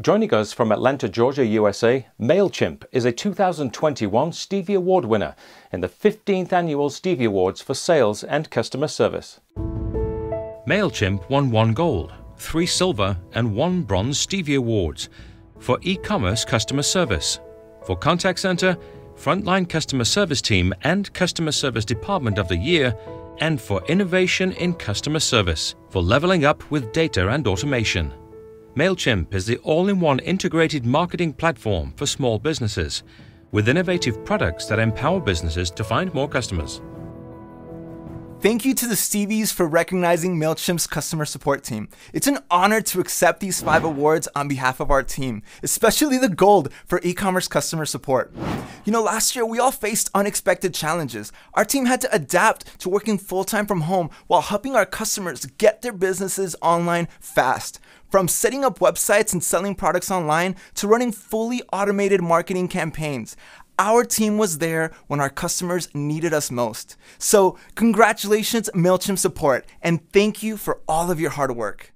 Joining us from Atlanta, Georgia, USA, MailChimp is a 2021 Stevie Award winner in the 15th Annual Stevie Awards for Sales and Customer Service. MailChimp won one gold, three silver, and one bronze Stevie Awards for e commerce customer service, for contact center, frontline customer service team, and customer service department of the year, and for innovation in customer service, for leveling up with data and automation. MailChimp is the all in one integrated marketing platform for small businesses with innovative products that empower businesses to find more customers. Thank you to the Stevies for recognizing MailChimp's customer support team. It's an honor to accept these five awards on behalf of our team, especially the gold for e commerce customer support. You know, last year we all faced unexpected challenges. Our team had to adapt to working full time from home while helping our customers get their businesses online fast. From setting up websites and selling products online to running fully automated marketing campaigns. Our team was there when our customers needed us most. So, congratulations, MailChimp support, and thank you for all of your hard work.